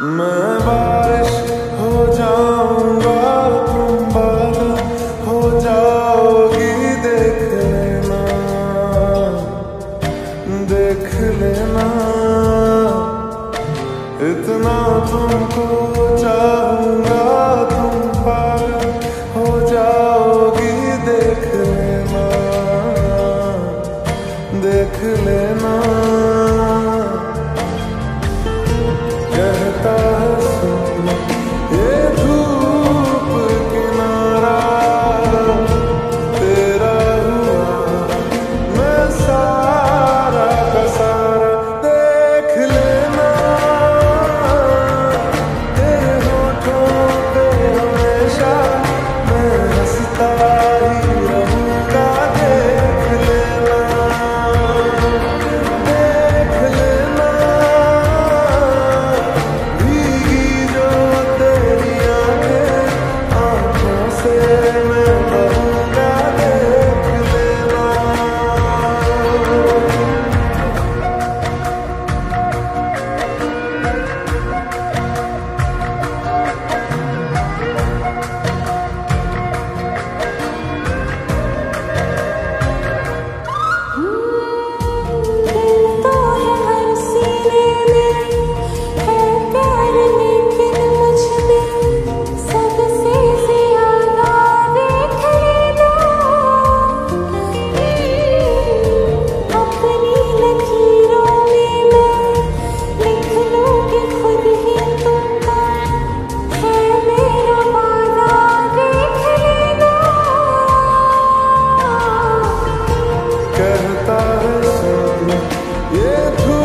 बारिश हो जाऊँगा तुम बादल हो जाओगी देख लेना देख लेना। इतना तुम Yeah,